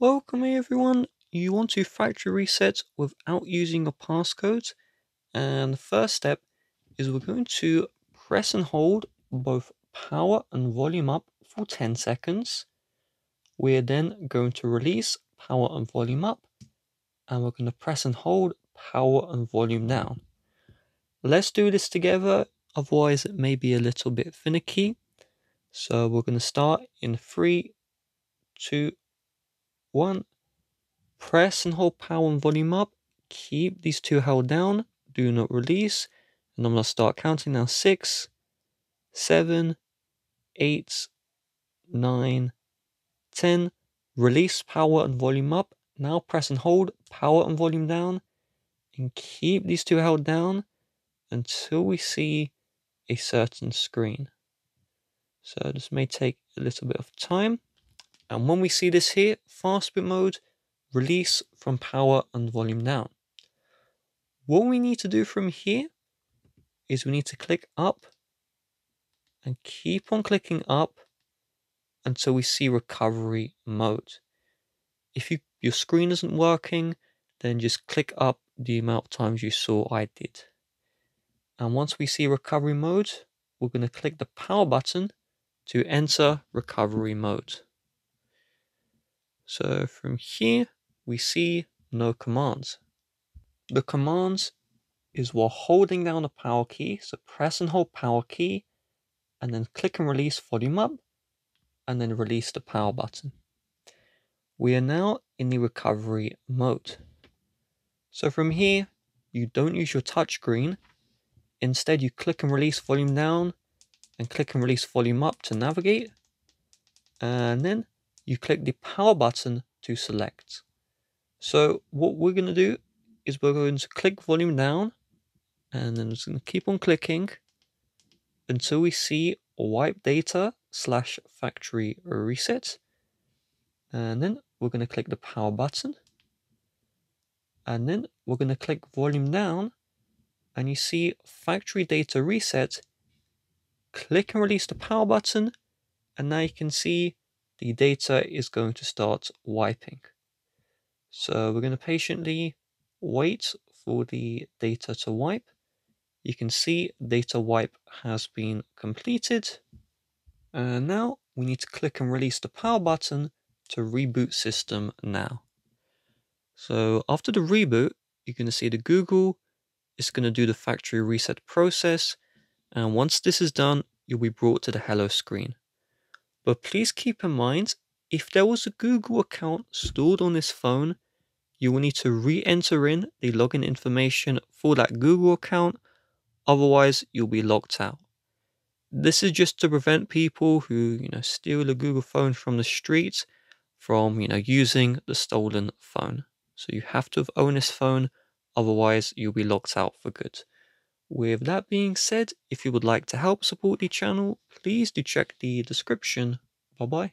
Welcome everyone. You want to factory reset without using your passcode And the first step is we're going to press and hold both power and volume up for 10 seconds. We're then going to release power and volume up. And we're going to press and hold power and volume down. Let's do this together. Otherwise it may be a little bit finicky. So we're going to start in three, two, one. Press and hold power and volume up. Keep these two held down. Do not release. And I'm going to start counting now. Six, seven, eight, nine, ten. Release power and volume up. Now press and hold power and volume down. And keep these two held down until we see a certain screen. So this may take a little bit of time. And when we see this here, fast boot mode, release from power and volume down. What we need to do from here is we need to click up and keep on clicking up until we see recovery mode. If you, your screen isn't working, then just click up the amount of times you saw I did. And once we see recovery mode, we're going to click the power button to enter recovery mode. So from here, we see no commands. The commands is while holding down the power key, so press and hold power key, and then click and release volume up, and then release the power button. We are now in the recovery mode. So from here, you don't use your touchscreen. Instead, you click and release volume down and click and release volume up to navigate. And then you click the power button to select. So what we're going to do is we're going to click volume down and then it's going to keep on clicking until we see wipe data slash factory reset. And then we're going to click the power button. And then we're going to click volume down and you see factory data reset. Click and release the power button and now you can see the data is going to start wiping. So we're going to patiently wait for the data to wipe. You can see data wipe has been completed. And now we need to click and release the power button to reboot system now. So after the reboot, you're going to see the Google is going to do the factory reset process. And once this is done, you'll be brought to the hello screen. But please keep in mind, if there was a Google account stored on this phone, you will need to re-enter in the login information for that Google account, otherwise you'll be locked out. This is just to prevent people who, you know, steal a Google phone from the street from, you know, using the stolen phone. So you have to have owned this phone, otherwise you'll be locked out for good. With that being said, if you would like to help support the channel, please do check the description. Bye bye.